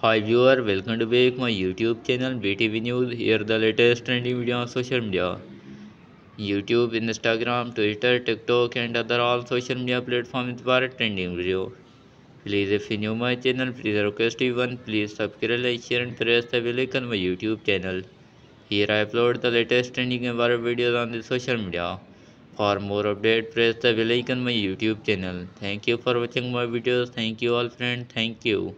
Hi viewer, welcome to back my YouTube channel BTV News. Here the latest trending video on social media. YouTube, Instagram, Twitter, TikTok and other all social media platforms for trending video. Please, if you new my channel, please request even, please subscribe, like, share and press the bell icon my YouTube channel. Here I upload the latest trending and viral videos on the social media. For more update, press the bell icon my YouTube channel. Thank you for watching my videos. Thank you all friends. Thank you.